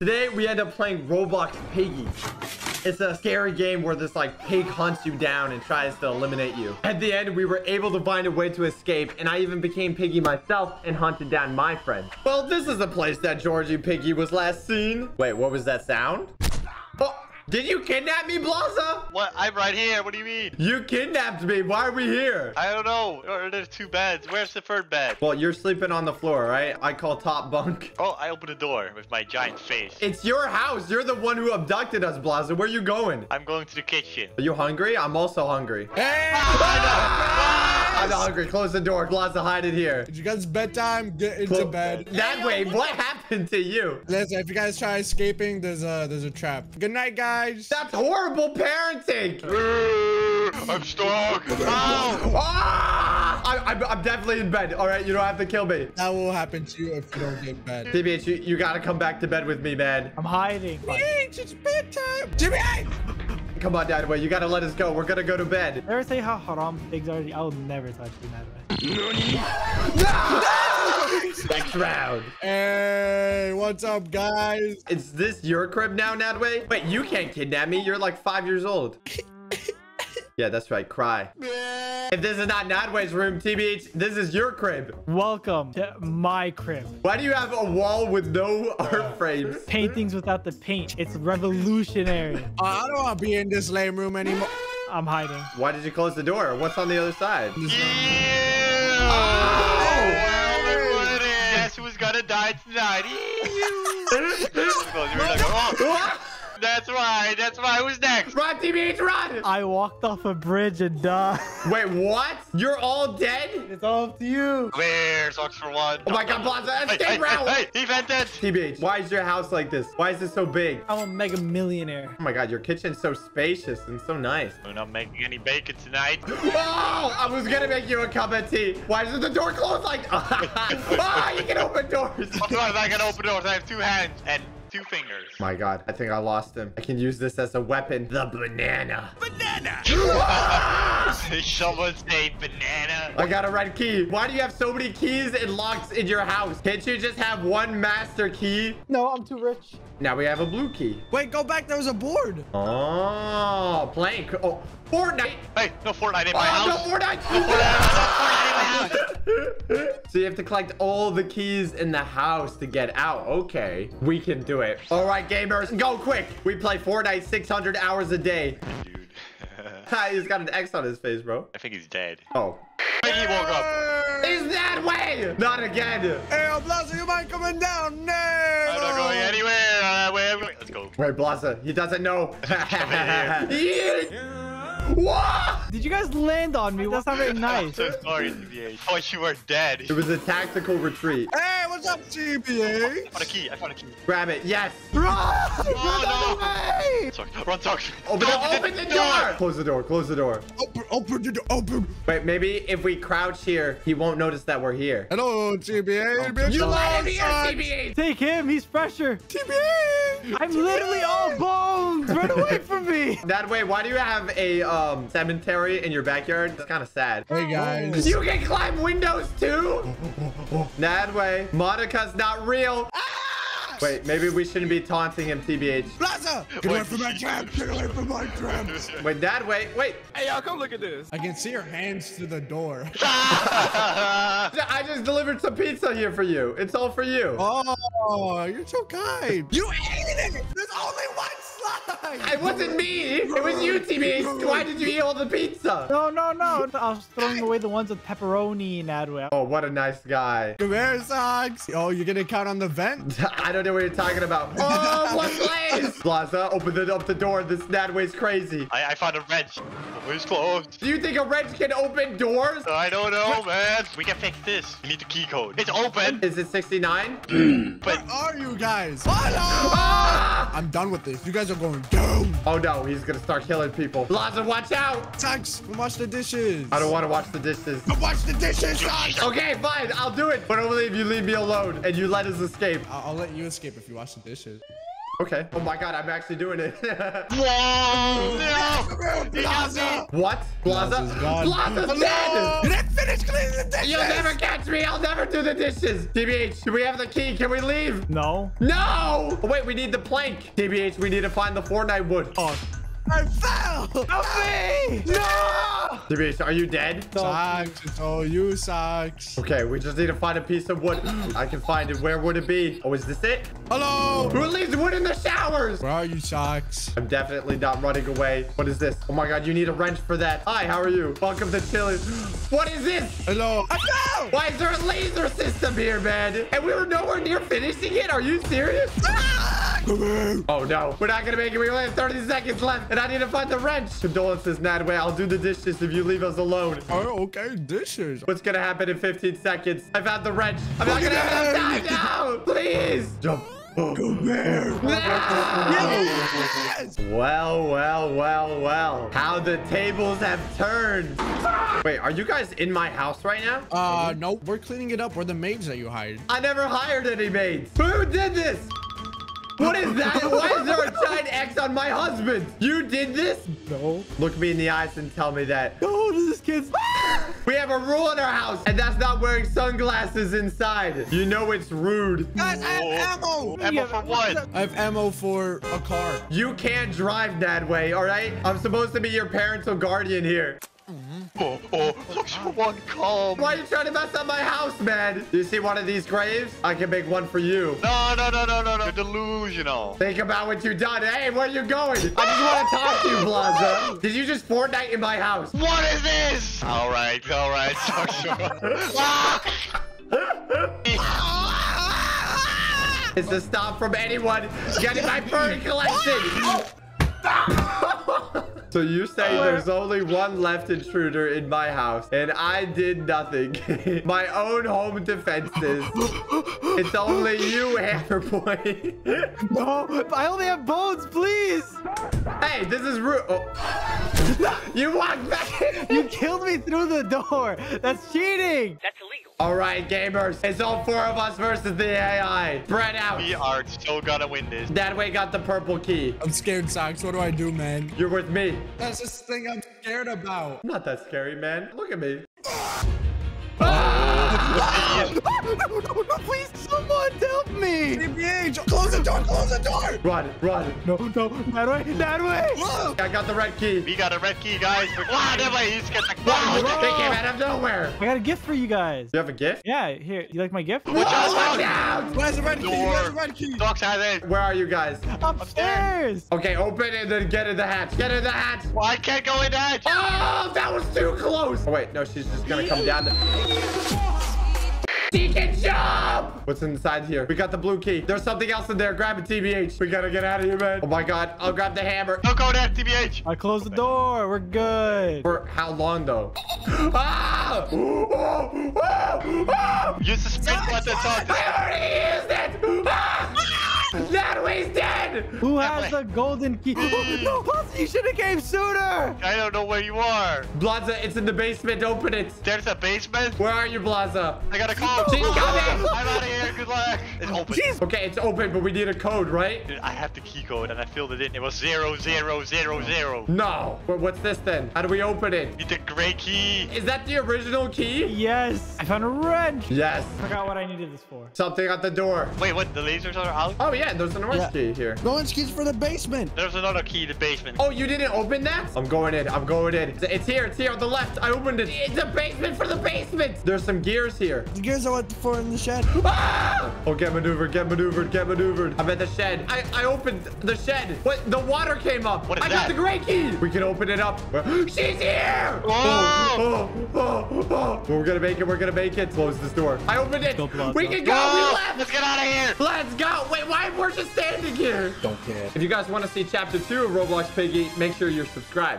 Today we end up playing Roblox Piggy. It's a scary game where this like pig hunts you down and tries to eliminate you. At the end, we were able to find a way to escape, and I even became Piggy myself and hunted down my friend. Well, this is the place that Georgie Piggy was last seen. Wait, what was that sound? Oh, did you kidnap me, Blaza? What? I'm right here. What do you mean? You kidnapped me. Why are we here? I don't know. There's two beds. Where's the third bed? Well, you're sleeping on the floor, right? I call top bunk. Oh, I opened the door with my giant face. It's your house. You're the one who abducted us, Blaza. Where are you going? I'm going to the kitchen. Are you hungry? I'm also hungry. Ah! Hey! I'm hungry. Close the door. Blaza, hide it here. It's you guys' bedtime. Get into bed. That way, what happened to you? Listen, if you guys try escaping, there's a there's a trap. Good night, guys. That's horrible parenting. I'm stuck. Ow! Ah! I, I'm, I'm definitely in bed. All right, you don't have to kill me. That will happen to you if you don't get in bed. TBH, you, you gotta come back to bed with me, man. I'm hiding. Thanks, it's bedtime. Jimmy! Come on, Nadway. You gotta let us go. We're gonna go to bed. Never say how haram pigs are. I will never touch you that way. Next round. Hey, what's up, guys? Is this your crib now, Nadway? Wait, you can't kidnap me. You're like five years old. Yeah, that's right. Cry. If this is not Nadway's room, TBH, this is your crib. Welcome to my crib. Why do you have a wall with no art frames? Paintings without the paint. It's revolutionary. Uh, I don't want to be in this lame room anymore. I'm hiding. Why did you close the door? What's on the other side? Ew! Oh! Well, everybody, Guess who's gonna die tonight? Ew! That's right. That's right. Who's next? Run, TBH, run! I walked off a bridge and died. Wait, what? You're all dead? It's all up to you. Where? Socks for one. Oh my god, Blaza, Hey, escape hey, route! hey, hey, he vented. TBH, why is your house like this? Why is it so big? I'm a mega millionaire. Oh my god, your kitchen's so spacious and so nice. We're not making any bacon tonight. Oh, I was gonna make you a cup of tea. Why is the door closed like? Ah, you can open doors. Of I can open doors. I have two hands and two fingers. My god, I think I lost him. I can use this as a weapon. The banana. Banana. Someone say banana. I got a red key. Why do you have so many keys and locks in your house? Can't you just have one master key? No, I'm too rich. Now we have a blue key. Wait, go back. There was a board. Oh, playing. Oh, Fortnite. Hey, no Fortnite in my Oh, house. no, Fortnite. Fortnite in my house. so you have to collect all the keys in the house to get out. Okay, we can do it. All right, gamers, go quick. We play Fortnite 600 hours a day. Dude. He's got an X on his face, bro. I think he's dead. Oh. I think he woke up. Is that way? Not again. Hey, Blaza, you mind coming down? No. I'm not going anywhere. Uh, where am Let's go. Wait, Blaza, he doesn't know. Here. what? Did you guys land on me? That's not very I'm nice. so sorry, TBH. Oh, you were dead. It was a tactical retreat. Hey, what's up, TBH? I found a key. I found a key. Grab it. Yes. Oh, oh, no. Sorry. Run, talk. Open, it, open the door. Close the door. Close the door. Open, open the door. Open. Wait, maybe if we crouch here, he won't notice that we're here. Hello, TBH. Oh, you let him here, Alongside Take him. He's fresher. TBH. I'm literally all bones. Run away from me. That way, why do you have a um cemetery in your backyard? It's kind of sad. Hey, guys. You can climb windows too? That way. Monica's not real. Wait, maybe we shouldn't be taunting him, TBH. Blaza, get away from my trap. Get away from my trap. Wait, that way. Wait. Hey, y'all, come look at this. I can see your hands through the door. I just delivered some pizza here for you. It's all for you. Oh, you're so kind. You ate it. There's only one slide. It wasn't me. It was you, TBH. Why did you eat all the pizza? No, no, no. I was throwing away the ones with pepperoni and Adwell. Oh, what a nice guy. Come here, socks. Oh, you're gonna count on the vent? I don't know what you're talking about. Oh, what place? Blaza, open the, up the door. This Nadway's crazy. I, I found a wrench. It's closed. Do you think a wrench can open doors? I don't know, man. We can fix this. We need the key code. It's open. Is it 69? But Where are you guys? Hello. Ah! I'm done with this. You guys are going Oh no, he's gonna start killing people. Blaza, watch out! Come wash the dishes. I don't want to watch the dishes. Come wash the dishes, socks. Okay, fine, I'll do it. But only if you leave me alone and you let us escape. I'll, I'll let you escape if you wash the dishes. Okay. Oh my god, I'm actually doing it. Whoa! No! He what? Blaza? Blaza's gone. Blaza's Hello? dead! You didn't finish cleaning the dishes. You'll never catch me. I'll never do the dishes. TBH, do we have the key? Can we leave? No. No! Oh, wait, we need the plank. TBH, we need to find the Fortnite wood. Oh, I fell. me! No! TBH, are you dead? Socks. It's all you, Socks. Okay, we just need to find a piece of wood. I can find it. Where would it be? Oh, is this it? Hello. Who leaves wood in the showers? Where are you, Socks? I'm definitely not running away. What is this? Oh my god, you need a wrench for that. Hi, how are you? Welcome to Chili. What is this? Hello. I fell. Why is there a laser system here, man? And we were nowhere near finishing it? Are you serious? Ah! Oh no, we're not gonna make it. We only have 30 seconds left, and I need to find the wrench. Condolences, Nadway. I'll do the dishes if you leave us alone. Oh, okay. Dishes. What's gonna happen in 15 seconds? I found the wrench. I'm not gonna have enough time now. Please. Jump. Come here. Yes. Well, well, well, well. How the tables have turned. Wait, are you guys in my house right now? Uh, no. We're cleaning it up. We're the maids that you hired. I never hired any maids. Who did this? What is that? Why is there a giant X on my husband? You did this? no. Look me in the eyes and tell me that. No, this is kids. We have a rule in our house, and that's not wearing sunglasses inside. You know it's rude. Guys, I have ammo. Ammo for what? I have ammo for a car. You can't drive that way, all right? I'm supposed to be your parental guardian here. Oh, oh, looks for one calm. Why are you trying to mess up my house, man? Do you see one of these graves? I can make one for you. No, no, no, no, no, no. You're delusional. Think about what you've done. Hey, where are you going? I just want to talk to you, Blaza. Did you just Fortnite in my house? What is this? All right, all right. Ah! It's to stop from anyone getting my furry collection. So you say there's only one left intruder in my house, and I did nothing. my own home defenses. It's only you, Hammer Boy. No, I only have bones, please. hey, this is rude. Oh. you walked back. You killed me through the door. That's cheating. That's illegal. All right, gamers. It's all four of us versus the AI. Spread out. We are still gonna win this. Nadway got the purple key. I'm scared, Socks. What do I do, man? You're with me. That's the thing I'm scared about. I'm not that scary, man. Look at me. No, no, no, please, someone help me. TBH, close the door, close the door. Run, run. No, no, that way, that way. Look. I got the red key. We got a red key, guys. Wow, that way he's got the Wow, wow. they came out of nowhere. I got a gift for you guys. You have a gift? Yeah, here. You like my gift? Oh, watch out! Where's the red key? Where's the red key? Docs has it. Where are you guys? Upstairs. Okay, open it and then get in the hatch. Get in the hatch. Well, I can't go in that. Oh, that was too close. Oh, wait. No, she's just going to come down. The... She can jump! What's inside here? We got the blue key. There's something else in there. Grab it, TBH. We got to get out of here, man. Oh, my God. I'll grab the hammer. Don't go there, TBH. I closed the door. We're good. For how long, though? ah! Oh, oh, oh! Use the spin button, Doc. I already used it! Nadway's dead! Who has way. the golden key? Oh, no, Posse, you should have came sooner. I don't know where you are. Blaza, it's in the basement. Open it. There's a basement. Where are you, Blaza? I got a code. She's coming! I'm out of here. Good luck. It's open. Okay, it's open, but we need a code, right? Dude, I have the key code and I filled it in. It was zero zero zero zero. No. Wha- What's this then? How do we open it? Need the gray key. Is that the original key? Yes, I found a wrench. Yes. I forgot what I needed this for. Something at the door. Wait, what? The lasers are out? Oh, yeah, there's an orange Yeah. key here. No one's keys for the basement. There's another key in the basement. Oh, you didn't open that? I'm going in. I'm going in. It's- It's here. It's here on the left. I opened it. It's a basement for the basement. There's some gears here. The gears I went for in the shed. Ah! Oh, get maneuvered, get maneuvered, get maneuvered. I'm at the shed. I, I opened the shed. What? The water came up. What is I got the gray key. We can open it up. She's here. Whoa! Oh, oh, oh, oh. We're gonna make it. We're gonna make it. Close this door. I opened it. Go, Blaza. We can go. Go! We left. Let's get out of here. Let's go. Wait, why are we're just standing here? Don't care. If you guys want to see chapter two of Roblox Piggy, make sure you're subscribed.